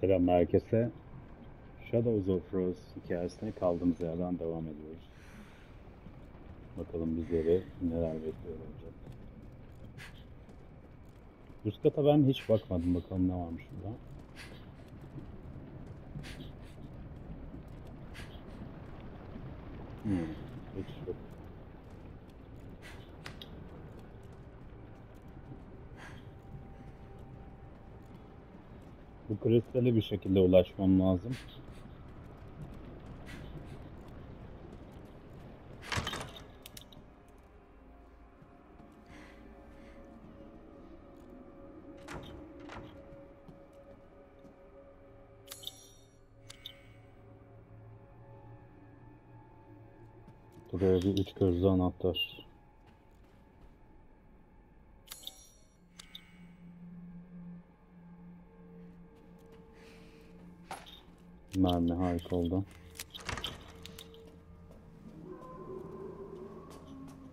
Selam herkese. Shadows of Rose hikayesine kaldığımız yerden devam ediyoruz. Bakalım bizleri neler bekliyor olacak. Üst kata ben hiç bakmadım. Bakalım ne varmış burada. Hmm, hiç yok. Bu kristale bir şekilde ulaşmam lazım. Buraya bir üç gözlü anahtar. Mermi harika oldu.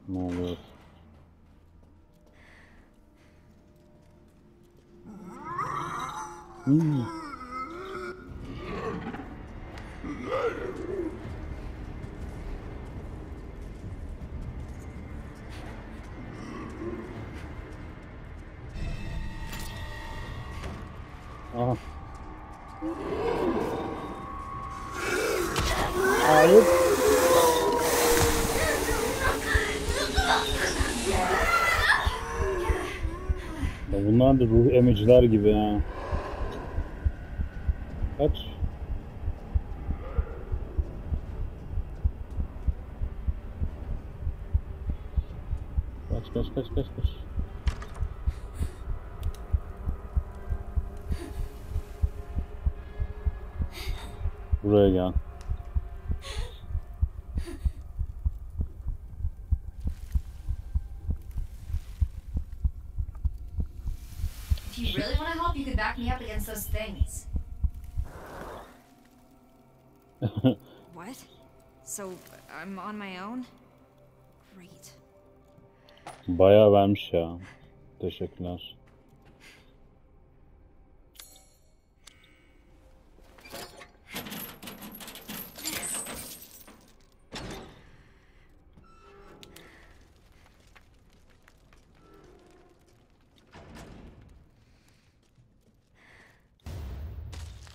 Ne oluyor? Hmm. Bunlar da ruh emiciler gibi ha. Kaç. Kaç kaç kaç kaç kaç. Buraya gel. Back me those things. What? So I'm on my own? Great. Bayağı vermiş ya. Teşekkürler.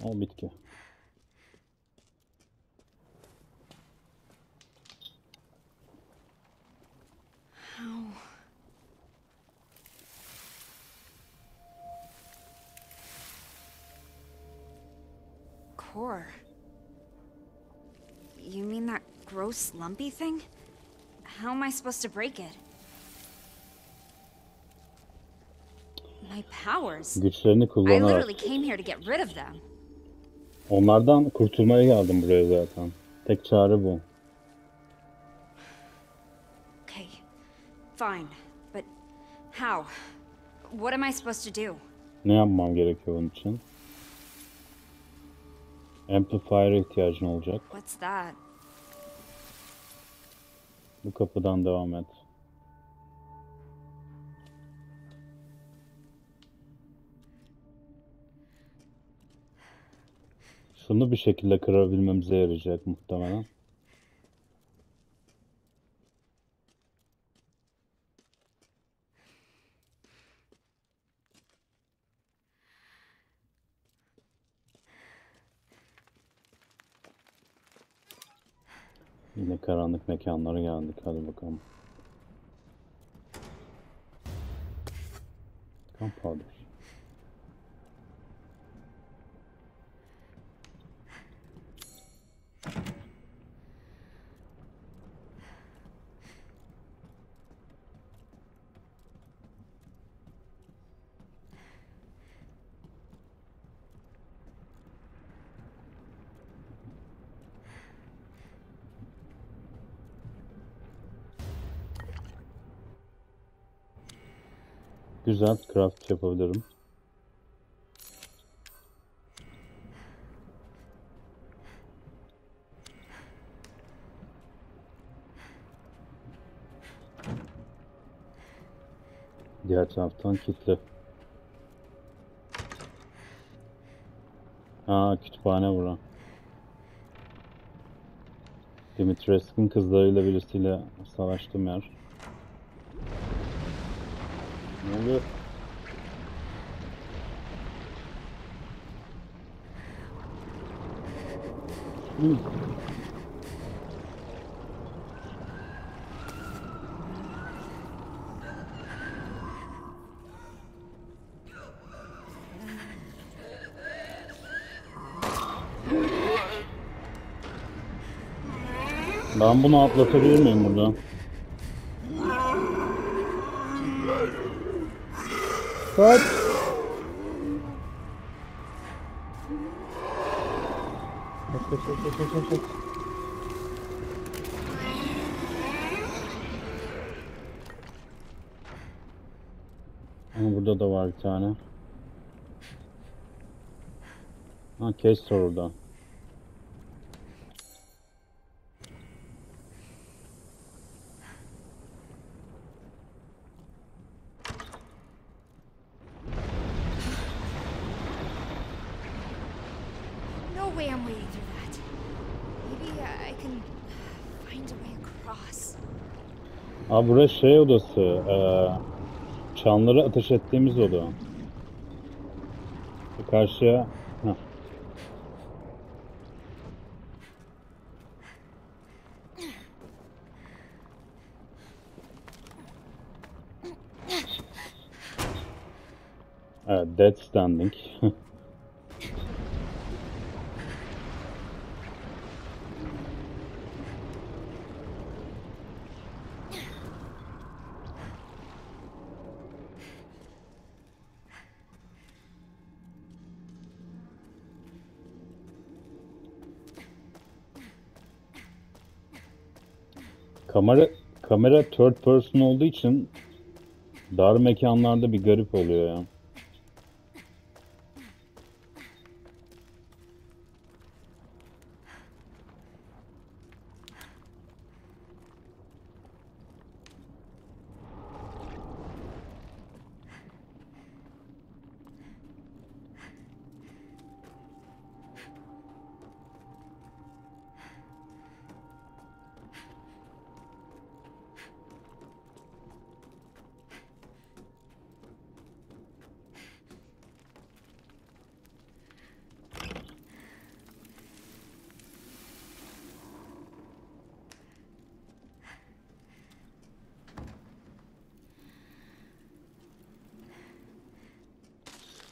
O bitki. How? Core. You mean that gross lumpy thing? How am I supposed to break it? My powers. I literally came here to get rid of them. Onlardan kurtulmaya geldim buraya zaten. Tek çare bu. Okay, fine. But how? What am I supposed to do? Ne yapmam gerekiyor bunun için? Amplifier'a ihtiyacın olacak. What's that? Bu kapıdan devam et. Şunu bir şekilde kırabilmemize yarayacak muhtemelen. Yine karanlık mekanlara geldik. Hadi bakalım. Gunpowder. Güzel craft yapabilirim. Diğer taraftan kilitli. Ha kütüphane bura. Dimitrescu'nun kızlarıyla birisiyle savaştığım yer. Ne oluyor? Hı. Ben bunu atlatabilir miyim burada? Kaç. Kaç kaç kaç kaç kaç kaç. Ama burada da var bir tane. Ha Kester orada. Abi burası şey odası. eee çanları ateş ettiğimiz oda. Karşıya... Heh. Evet, Dead Standing. Kamera kamera third person olduğu için dar mekanlarda bir garip oluyor ya.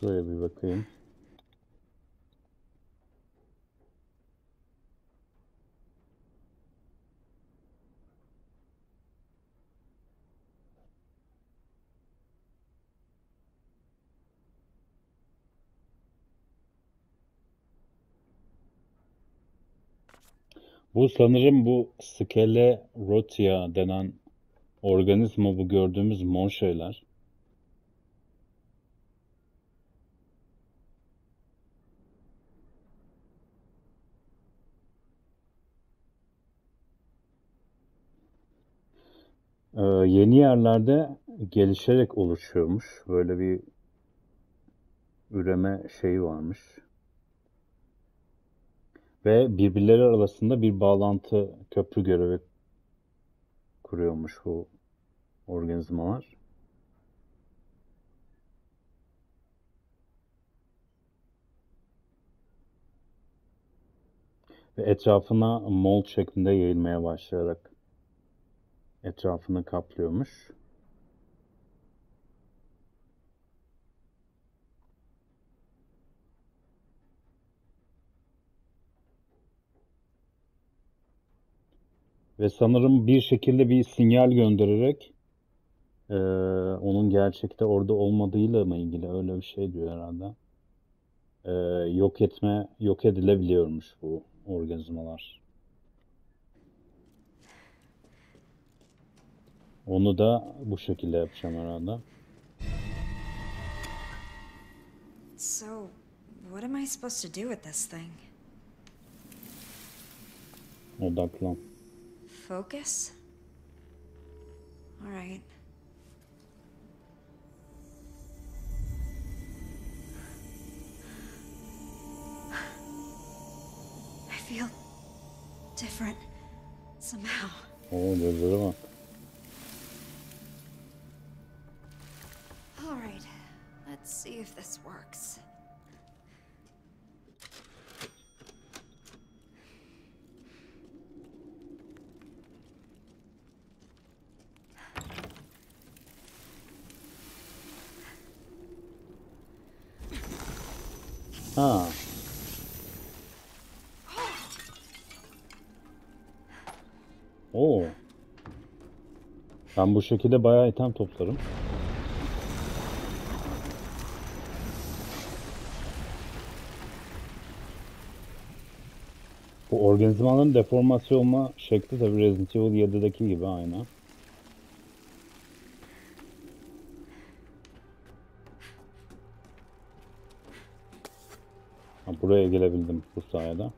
Şuraya bir bakayım. Bu sanırım bu Scelerotia denen organizma bu gördüğümüz mor şeyler. Ee, yeni yerlerde gelişerek oluşuyormuş. Böyle bir üreme şeyi varmış. Ve birbirleri arasında bir bağlantı köprü görevi kuruyormuş bu organizmalar. Ve etrafına mold şeklinde yayılmaya başlayarak etrafını kaplıyormuş. Ve sanırım bir şekilde bir sinyal göndererek eee, onun gerçekte orada olmadığıyla mı ilgili öyle bir şey diyor herhalde. Eee, yok etme, yok edilebiliyormuş bu organizmalar. Onu da bu şekilde yapacağım herhalde. So, what am I supposed to do with this thing? Odaklan. Focus? Alright. feel different somehow. Oo gözlere bak. Let's see if this works. Ha. Oo. Ben bu şekilde bayağı item toplarım. Bu organizmaların deformasyon olma şekli tabi Resident Evil 7'deki gibi aynı. Ha, buraya gelebildim bu sayede.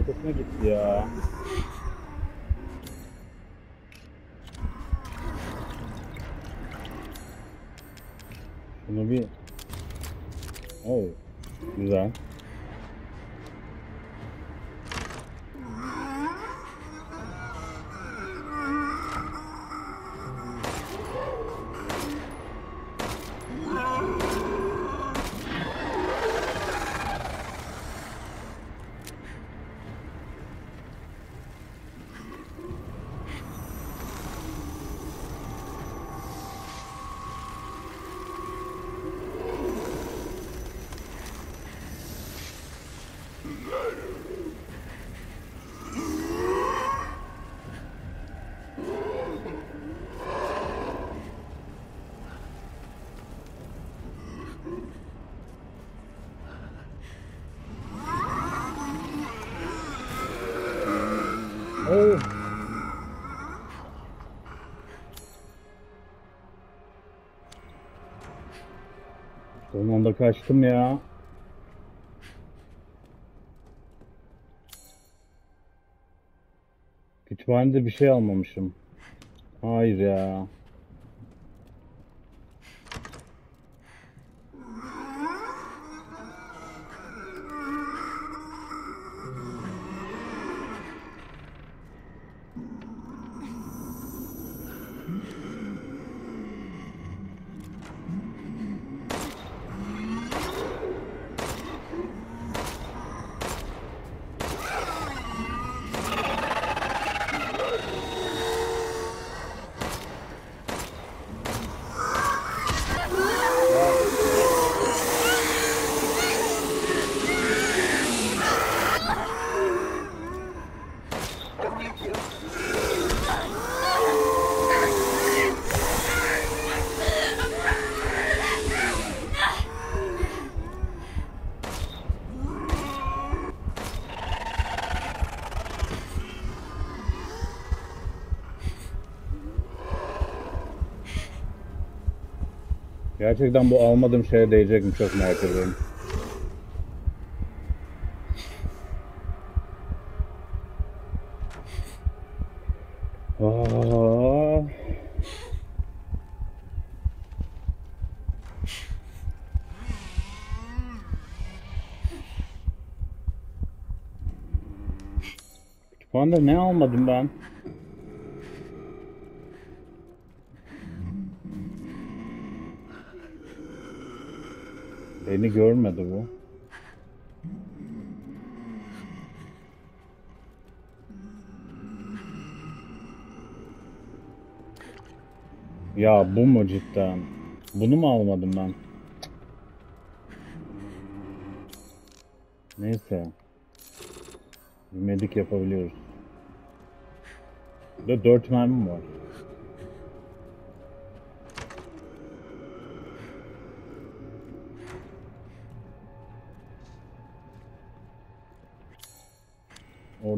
Arkasına gitti ya. Şunu bir... Oo, güzel. Son anda kaçtım ya. Kütüphanede bir şey almamışım. Hayır ya. Gerçekten bu almadığım şeye değecek mi çok merak ediyorum. Aa, kütüphanede ne almadım ben? Beni görmedi bu. Ya bu mu cidden? Bunu mu almadım ben? Neyse. Bir medik yapabiliyoruz. Burada 4 mermim var.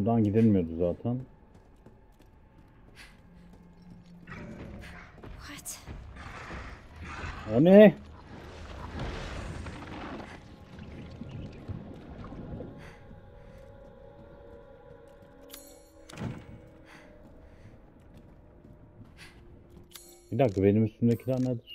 Oradan gidilmiyordu zaten. O ne? Bir dakika benim üstümdekiler nedir?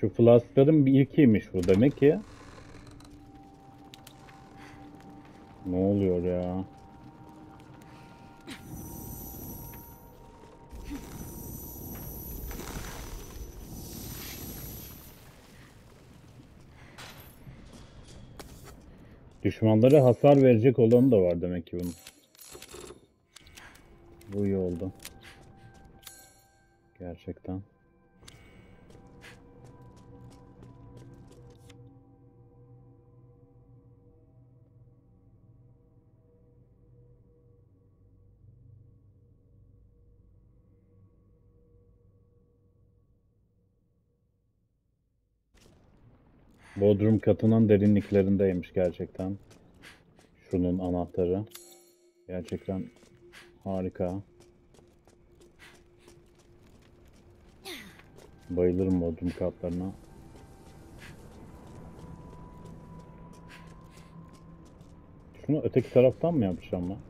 Şu flaskların bir ilkiymiş bu demek ki. Ne oluyor ya? Düşmanlara hasar verecek olanı da var demek ki bunun. Bu iyi oldu. Gerçekten. Bodrum katının derinliklerindeymiş gerçekten. Şunun anahtarı. Gerçekten harika. Bayılırım Bodrum katlarına. Şunu öteki taraftan mı yapacağım ben?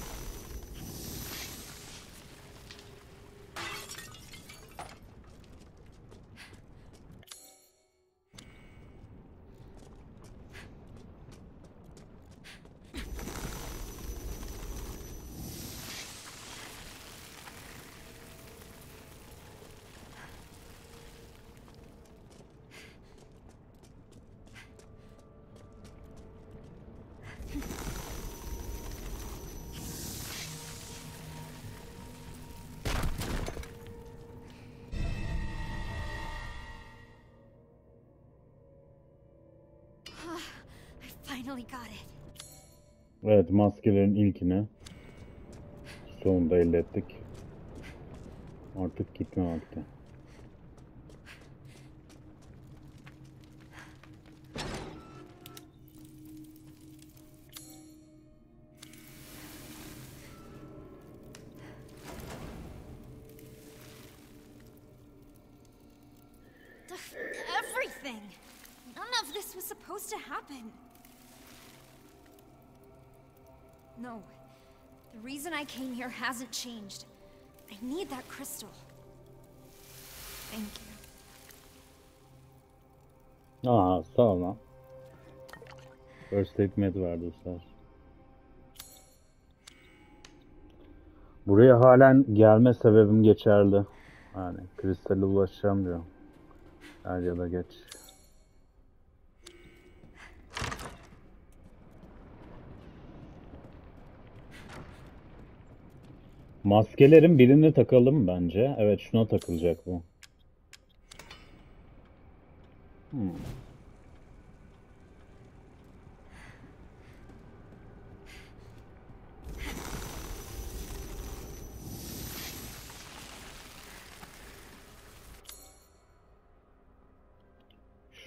Evet maskelerin ilkini sonunda elde ettik. Artık gitme vakti. Came here hasn't changed. I need that crystal. Thank you. Aa sağ ol lan. First aid med verdi ol. Buraya halen gelme sebebim geçerli. Yani kristale ulaşacağım diyor. Er ya da geç. Maskelerin birini takalım bence. Evet şuna takılacak bu. Hmm.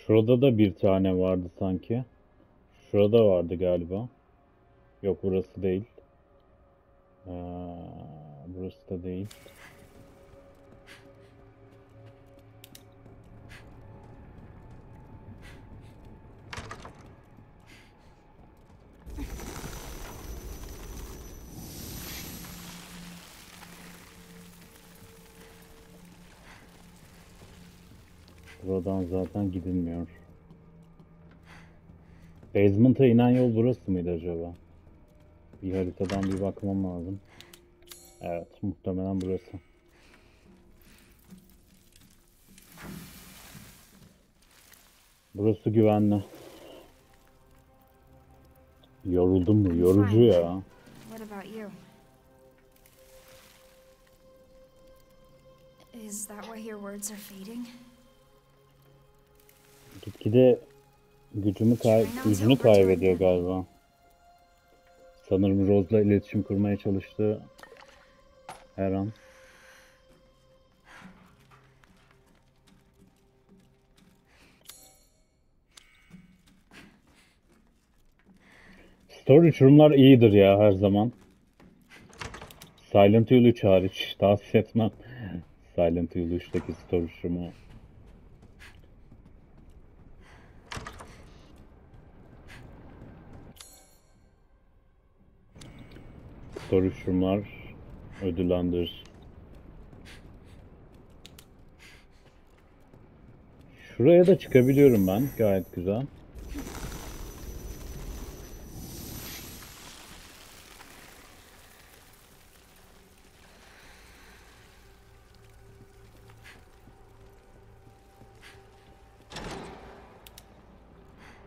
Şurada da bir tane vardı sanki. Şurada vardı galiba. Yok burası değil. Ee burası da değil. Buradan zaten gidilmiyor. Basement'a inen yol burası mıydı acaba? Bir haritadan bir bakmam lazım. Evet, muhtemelen burası. Burası güvenli. Yoruldum mu? Yorucu ya. What about you? Is that why your words are fading? Gitgide gücümü kay gücünü kaybediyor galiba. Sanırım Rose'la iletişim kurmaya çalıştı her an. Storage room'lar iyidir ya her zaman. Silent Hill 3 hariç tavsiye etmem. Silent Hill 3'teki storage room'u. Soruşturmalar ödüllendirir. Şuraya da çıkabiliyorum ben. Gayet güzel.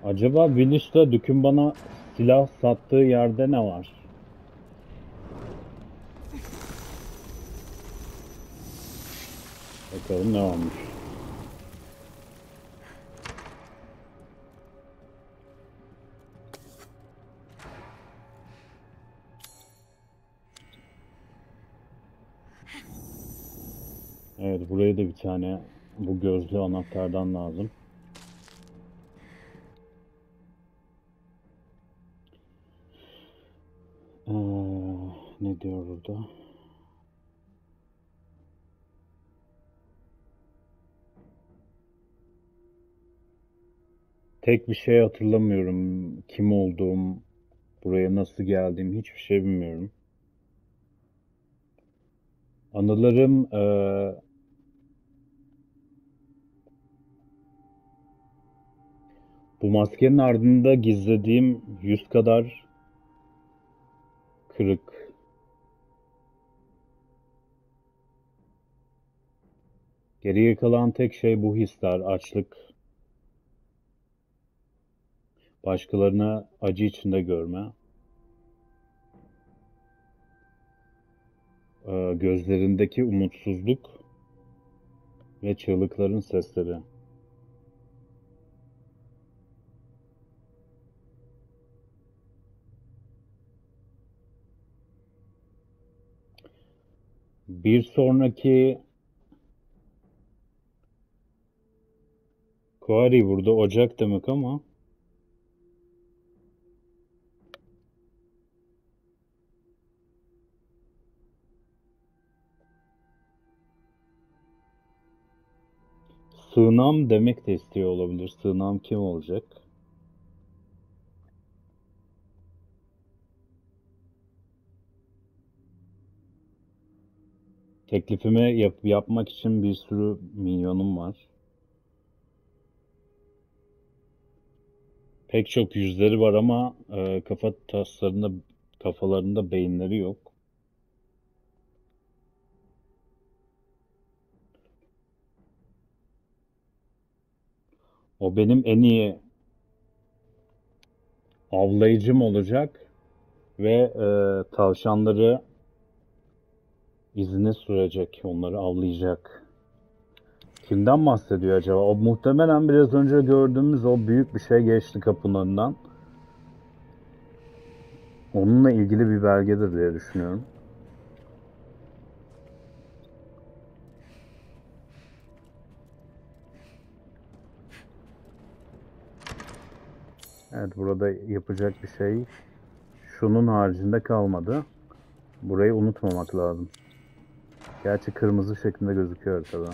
Acaba Viniş'te Dük'ün bana silah sattığı yerde ne var? Bakalım ne olmuş. Evet buraya da bir tane bu gözlü anahtardan lazım. Ee, ne diyor burada? Tek bir şey hatırlamıyorum. Kim olduğum, buraya nasıl geldiğim hiçbir şey bilmiyorum. Anılarım eee, bu maskenin ardında gizlediğim yüz kadar kırık. Geriye kalan tek şey bu hisler, açlık, başkalarını acı içinde görme, eee, gözlerindeki umutsuzluk ve çığlıkların sesleri. Bir sonraki Kuari burada ocak demek ama sığınağım demek de istiyor olabilir. Sığınağım kim olacak? Teklifimi yap- yapmak için bir sürü milyonum var. Pek çok yüzleri var ama e, kafa taslarında kafalarında beyinleri yok. O benim en iyi avlayıcım olacak ve e, tavşanları izine sürecek, onları avlayacak. Kimden bahsediyor acaba? O muhtemelen biraz önce gördüğümüz o büyük bir şey geçti kapının önünden. Onunla ilgili bir belgedir diye düşünüyorum. Evet burada yapacak bir şey şunun haricinde kalmadı. Burayı unutmamak lazım. Gerçi kırmızı şeklinde gözüküyor tabi.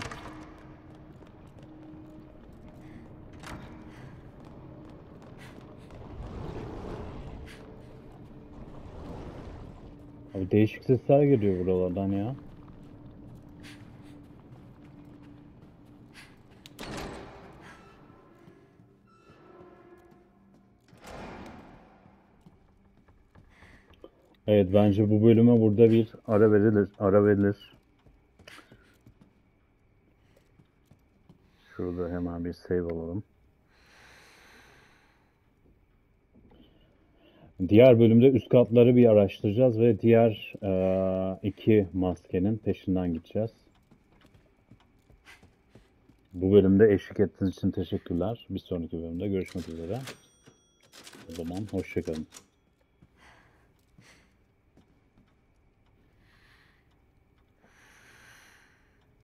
Abi değişik sesler geliyor buralardan ya. Evet bence bu bölüme burada bir ara verilir. Ara verilir. Şurada hemen bir save alalım. Diğer bölümde üst katları bir araştıracağız ve diğer eee, iki maskenin peşinden gideceğiz. Bu bölümde eşlik ettiğiniz için teşekkürler. Bir sonraki bölümde görüşmek üzere. O zaman hoşçakalın.